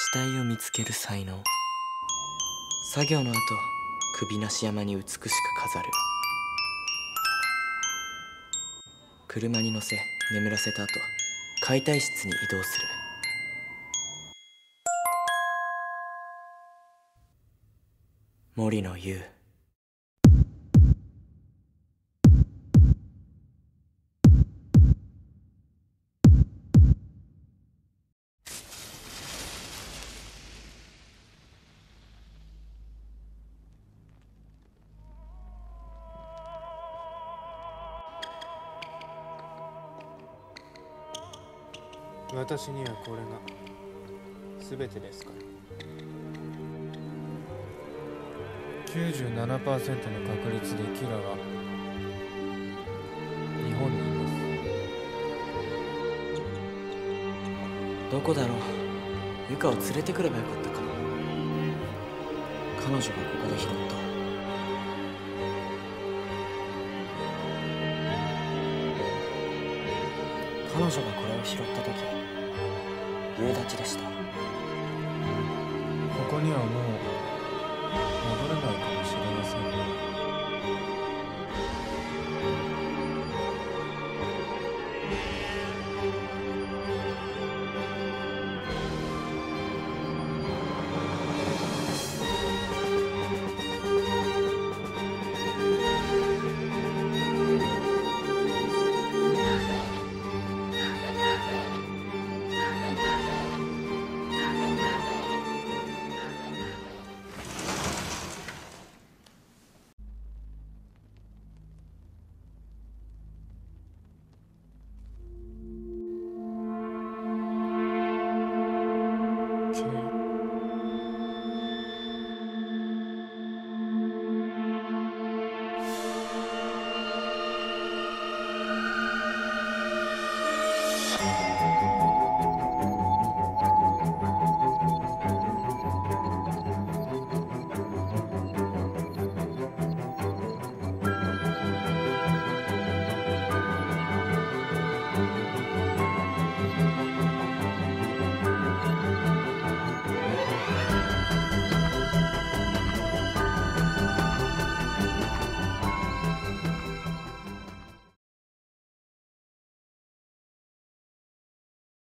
死体を見つける才能。作業の後首なし山に美しく飾る。車に乗せ眠らせた後解体室に移動する。森野優私にはこれが全てですか？ら97%の確率でキラは日本にいます。どこだろう？ゆかを連れてくればよかったかな彼女がここで拾った彼女がこれを拾った時。夕立でした。ここにはもう